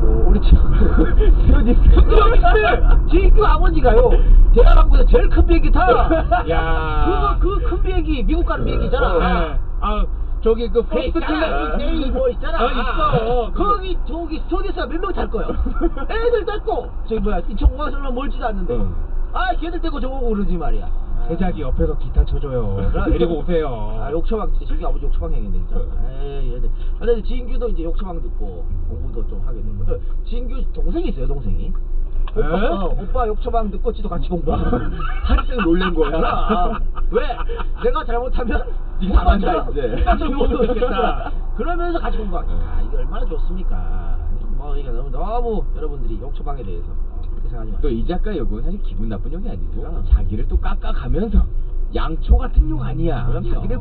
아버지하고 우리 친구 지훈이 형님들 지금 아버지가요 대한항공에서 제일 큰 비행기 타. 야. 그거 그 큰 비행기 미국 가는 비행기잖아. 어, 어. 아 저기 그 페이스 퍼스트 클래스 어. 제일 그거 있잖아. 어, 있어. 아, 거기 저기 스튜디오가 몇 명 탈 거야. 애들 탔고 저기 뭐야 이천공항에서 멀지도 않는데. 아 걔들 데리고 저거 오르지 말이야. 제작이 옆에서 기타 쳐줘요. 데리고 오세요. 아 욕처방 진짜 신규 아버지 욕처방 행했네 진짜. 에이 얘들. 아, 근데 진규도 이제 욕처방 듣고 공부도 좀 하게 되고. 그 진규 동생이 있어요 동생이. 오빠, 에? 어, 오빠 욕처방 듣고 지도 같이 공부하고. 한층 놀란 거야? 그럼. 왜? 내가 잘못하면 네가 당한다, 이제. 오빠처럼 못하겠다 그러면서 같이 공부하고. 아 이게 얼마나 좋습니까? 뭐 이게 너무 너무 여러분들이 욕처방에 대해서 또 이 작가 욕은 사실 기분 나쁜 욕이 아니고 그럼. 자기를 또 깎아가면서 양초 같은 욕 아니야. 그럼 자기를